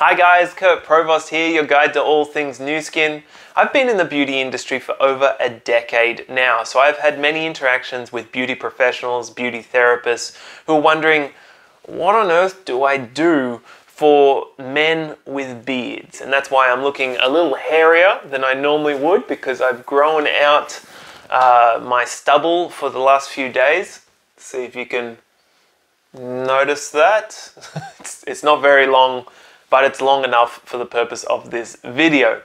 Hi guys, Kurt Provost here, your guide to all things Nu Skin. I've been in the beauty industry for over a decade now, so I've had many interactions with beauty professionals, beauty therapists who are wondering, what on earth do I do for men with beards? And that's why I'm looking a little hairier than I normally would because I've grown out uh, my stubble for the last few days. See if you can notice that. it's, it's not very long but it's long enough for the purpose of this video.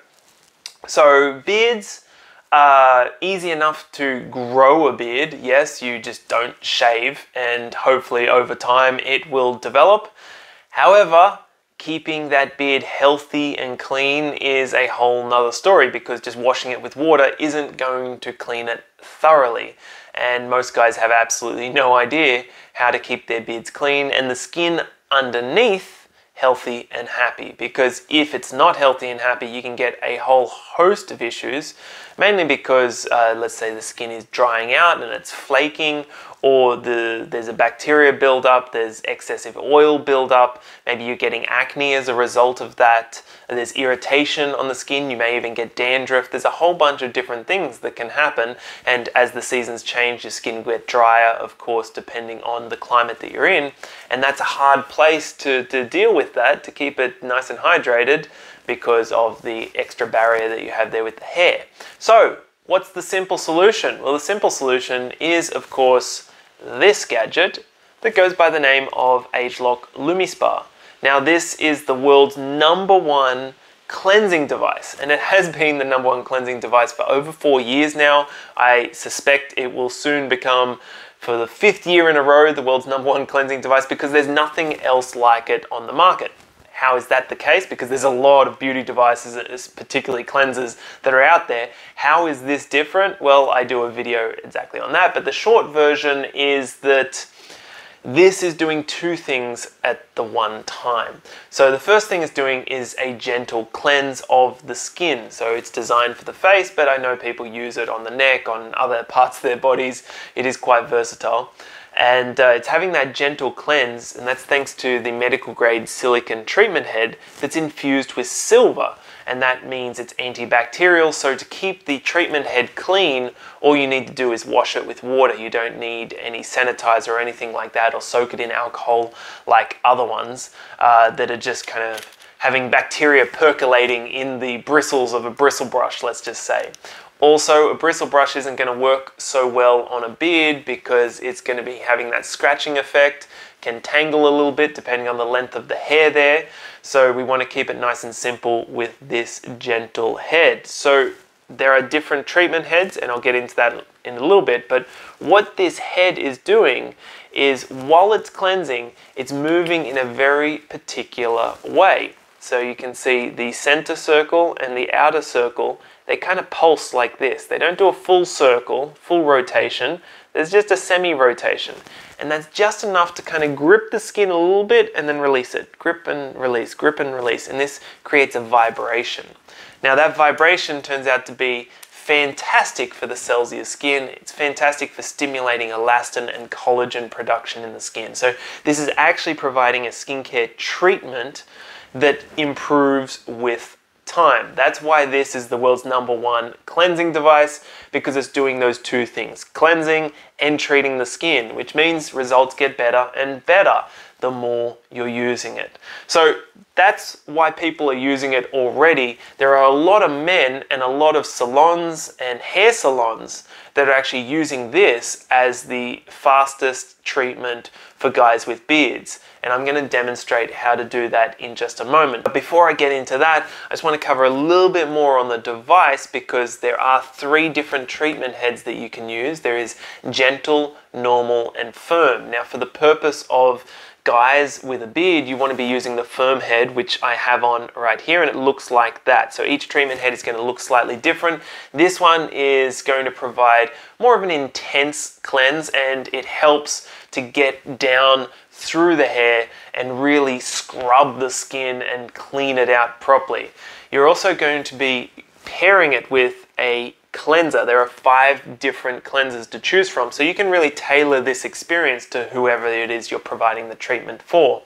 So beards are easy enough to grow a beard. Yes, you just don't shave and hopefully over time it will develop. However, keeping that beard healthy and clean is a whole nother story because just washing it with water isn't going to clean it thoroughly. And most guys have absolutely no idea how to keep their beards clean and the skin underneath healthy and happy. Because if it's not healthy and happy, you can get a whole host of issues, mainly because, uh, let's say, the skin is drying out and it's flaking, or the, there's a bacteria buildup, there's excessive oil buildup, maybe you're getting acne as a result of that, there's irritation on the skin, you may even get dandruff. There's a whole bunch of different things that can happen, and as the seasons change, your skin get drier, of course, depending on the climate that you're in, and that's a hard place to, to deal with that, to keep it nice and hydrated because of the extra barrier that you have there with the hair. So, what's the simple solution? Well, the simple solution is, of course, this gadget that goes by the name of ageLOC LumiSpa. Now this is the world's number one cleansing device and it has been the number one cleansing device for over four years now. I suspect it will soon become for the fifth year in a row the world's number one cleansing device because there's nothing else like it on the market. How is that the case? Because there's a lot of beauty devices, particularly cleansers, that are out there. How is this different? Well, I do a video exactly on that, but the short version is that this is doing two things at the one time. So the first thing it's doing is a gentle cleanse of the skin. So it's designed for the face, but I know people use it on the neck, on other parts of their bodies. It is quite versatile and uh, it's having that gentle cleanse, and that's thanks to the medical grade silicone treatment head that's infused with silver. And that means it's antibacterial. So, to keep the treatment head clean, all you need to do is wash it with water. You don't need any sanitizer or anything like that, or soak it in alcohol like other ones uh, that are just kind of having bacteria percolating in the bristles of a bristle brush, let's just say. Also, a bristle brush isn't going to work so well on a beard because it's going to be having that scratching effect, can tangle a little bit depending on the length of the hair there. So we want to keep it nice and simple with this gentle head. So there are different treatment heads and I'll get into that in a little bit, but what this head is doing is while it's cleansing, it's moving in a very particular way. So you can see the center circle and the outer circle they kind of pulse like this. They don't do a full circle, full rotation. There's just a semi-rotation. And that's just enough to kind of grip the skin a little bit and then release it. Grip and release, grip and release. And this creates a vibration. Now that vibration turns out to be fantastic for the cells of your skin. It's fantastic for stimulating elastin and collagen production in the skin. So this is actually providing a skincare treatment that improves with time. That's why this is the world's number one cleansing device because it's doing those two things cleansing and treating the skin, which means results get better and better the more you're using it. So that's why people are using it already. There are a lot of men and a lot of salons and hair salons that are actually using this as the fastest treatment for guys with beards. And I'm going to demonstrate how to do that in just a moment. But before I get into that, I just want to cover a little bit more on the device because there are three different treatment heads that you can use. There is gentle, normal, and firm. Now for the purpose of guys with a beard, you want to be using the firm head, which I have on right here, and it looks like that. So each treatment head is going to look slightly different. This one is going to provide more of an intense cleanse, and it helps to get down through the hair and really scrub the skin and clean it out properly. You're also going to be pairing it with a cleanser. There are five different cleansers to choose from, so you can really tailor this experience to whoever it is you're providing the treatment for.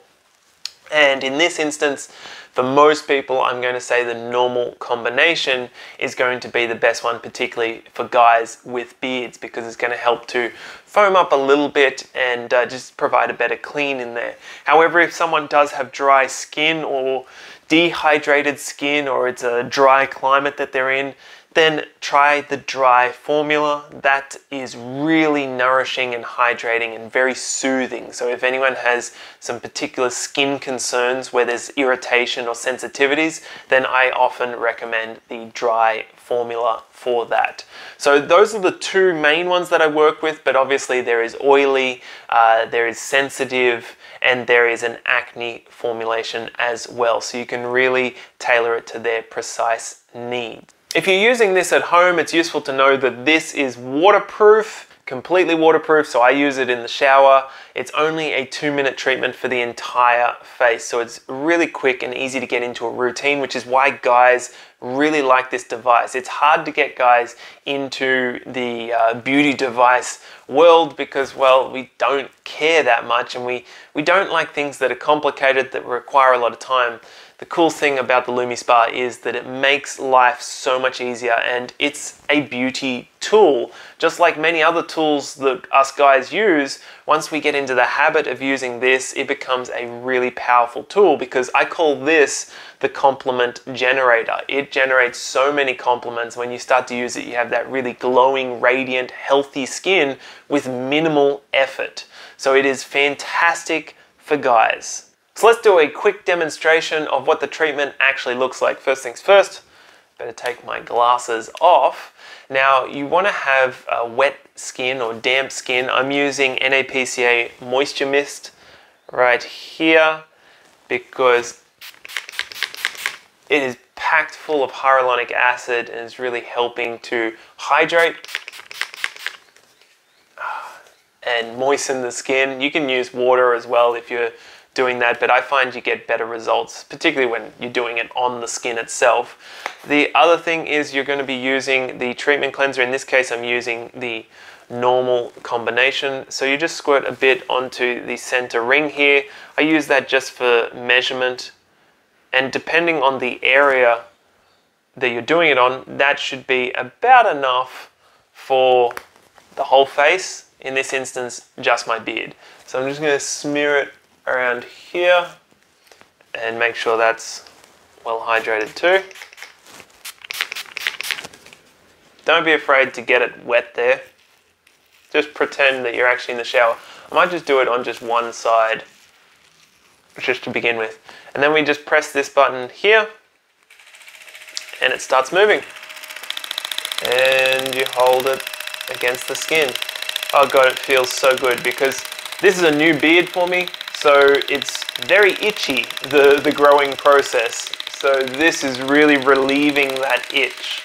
And in this instance, for most people, I'm going to say the normal combination is going to be the best one, particularly for guys with beards, because it's going to help to foam up a little bit and uh, just provide a better clean in there. However, if someone does have dry skin or dehydrated skin or it's a dry climate that they're in, then try the dry formula. That is really nourishing and hydrating and very soothing. So if anyone has some particular skin concerns where there's irritation or sensitivities, then I often recommend the dry formula for that. So those are the two main ones that I work with, but obviously there is oily, uh, there is sensitive, and there is an acne formulation as well. So you can really tailor it to their precise needs. If you're using this at home, it's useful to know that this is waterproof, completely waterproof, so I use it in the shower. It's only a two minute treatment for the entire face, so it's really quick and easy to get into a routine, which is why guys really like this device. It's hard to get guys into the uh, beauty device world because, well, we don't care that much and we, we don't like things that are complicated, that require a lot of time. The cool thing about the LumiSpa is that it makes life so much easier and it's a beauty tool. Just like many other tools that us guys use, once we get into the habit of using this, it becomes a really powerful tool because I call this the compliment generator. It generates so many compliments. When you start to use it, you have that really glowing, radiant, healthy skin with minimal effort. So it is fantastic for guys. So let's do a quick demonstration of what the treatment actually looks like. First things first, better take my glasses off. Now you want to have a wet skin or damp skin. I'm using NAPCA Moisture Mist right here because it is packed full of hyaluronic acid and is really helping to hydrate uh, and moisten the skin. You can use water as well if you're doing that, but I find you get better results, particularly when you're doing it on the skin itself. The other thing is you're going to be using the treatment cleanser. In this case, I'm using the normal combination. So you just squirt a bit onto the center ring here. I use that just for measurement. And depending on the area that you're doing it on, that should be about enough for the whole face. In this instance, just my beard. So I'm just going to smear it around here and make sure that's well hydrated too. Don't be afraid to get it wet there. Just pretend that you're actually in the shower. I might just do it on just one side, just to begin with. And then we just press this button here, and it starts moving. And you hold it against the skin. Oh god, it feels so good because this is a new beard for me. So it's very itchy, the, the growing process. So this is really relieving that itch.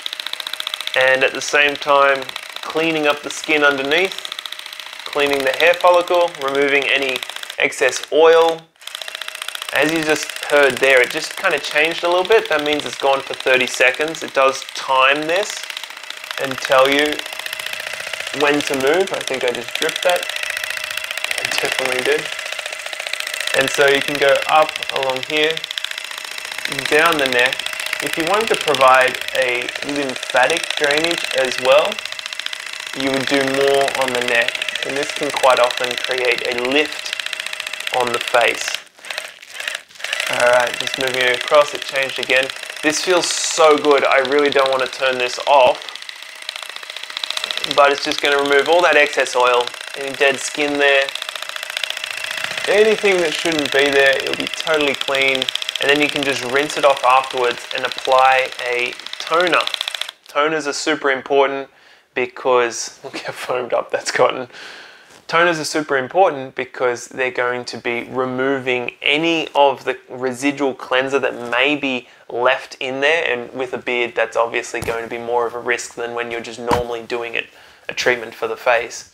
And at the same time, cleaning up the skin underneath, cleaning the hair follicle, removing any excess oil. As you just heard there, it just kind of changed a little bit. That means it's gone for 30 seconds. It does time this and tell you when to move. I think I just dripped that. I definitely did. And so you can go up along here, down the neck. If you wanted to provide a lymphatic drainage as well, you would do more on the neck. And this can quite often create a lift on the face. Alright, just moving it across, it changed again. This feels so good, I really don't want to turn this off. But it's just going to remove all that excess oil, any dead skin there, anything that shouldn't be there, it'll be totally clean. And then you can just rinse it off afterwards and apply a toner. Toners are super important because, look how foamed up that's gotten. Toners are super important because they're going to be removing any of the residual cleanser that may be left in there. And with a beard, that's obviously going to be more of a risk than when you're just normally doing it, a treatment for the face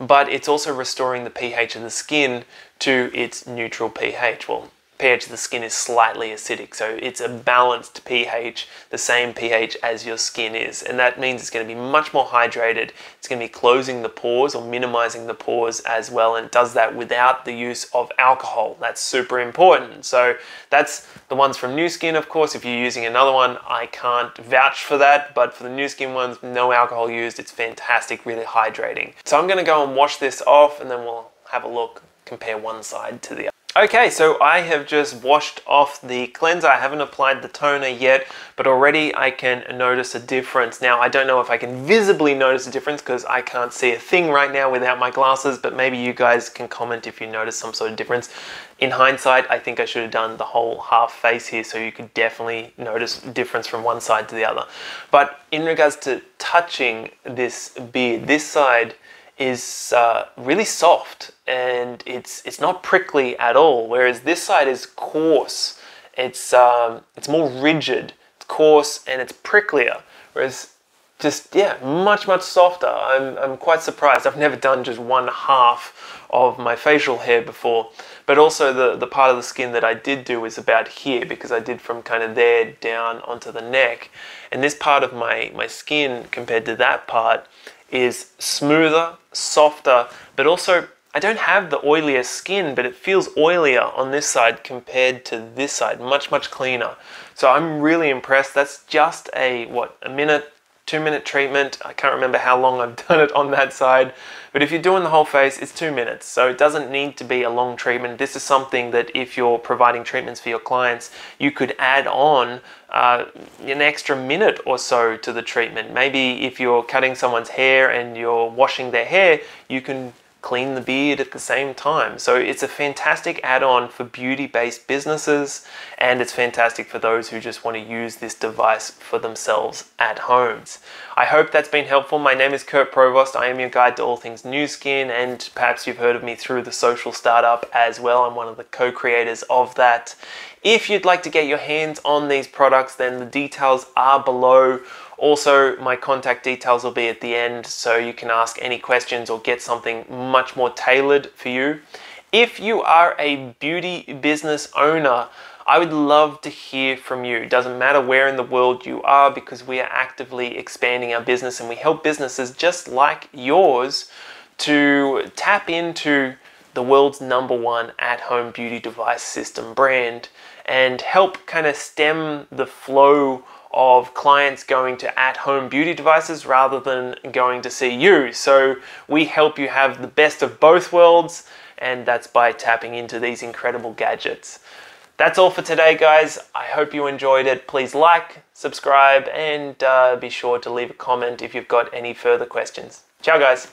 but it's also restoring the pH of the skin to its neutral pH. Well, pH of the skin is slightly acidic. So it's a balanced pH, the same pH as your skin is. And that means it's going to be much more hydrated. It's going to be closing the pores or minimizing the pores as well. And does that without the use of alcohol. That's super important. So that's the ones from Nu Skin, of course. If you're using another one, I can't vouch for that. But for the Nu Skin ones, no alcohol used. It's fantastic, really hydrating. So I'm going to go and wash this off and then we'll have a look, compare one side to the other. Okay, so I have just washed off the cleanser. I haven't applied the toner yet, but already I can notice a difference. Now, I don't know if I can visibly notice a difference because I can't see a thing right now without my glasses, but maybe you guys can comment if you notice some sort of difference. In hindsight, I think I should have done the whole half face here so you could definitely notice difference from one side to the other. But in regards to touching this beard, this side is uh, really soft and it's it's not prickly at all. Whereas this side is coarse. It's um, it's more rigid, it's coarse, and it's pricklier. Whereas just yeah, much much softer. I'm I'm quite surprised. I've never done just one half of my facial hair before. But also the the part of the skin that I did do is about here because I did from kind of there down onto the neck. And this part of my my skin compared to that part is smoother, softer, but also I don't have the oilier skin, but it feels oilier on this side compared to this side, much, much cleaner. So I'm really impressed. That's just a, what, a minute, two minute treatment. I can't remember how long I've done it on that side. But if you're doing the whole face, it's two minutes. So it doesn't need to be a long treatment. This is something that if you're providing treatments for your clients, you could add on uh, an extra minute or so to the treatment. Maybe if you're cutting someone's hair and you're washing their hair, you can clean the beard at the same time. So it's a fantastic add-on for beauty-based businesses and it's fantastic for those who just want to use this device for themselves at homes. I hope that's been helpful. My name is Kurt Provost. I am your guide to all things Nu Skin and perhaps you've heard of me through the social startup as well. I'm one of the co-creators of that. If you'd like to get your hands on these products, then the details are below also, my contact details will be at the end so you can ask any questions or get something much more tailored for you. If you are a beauty business owner, I would love to hear from you. It doesn't matter where in the world you are because we are actively expanding our business and we help businesses just like yours to tap into the world's number one at home beauty device system brand and help kind of stem the flow of clients going to at-home beauty devices rather than going to see you. So we help you have the best of both worlds and that's by tapping into these incredible gadgets. That's all for today, guys. I hope you enjoyed it. Please like, subscribe, and uh, be sure to leave a comment if you've got any further questions. Ciao, guys.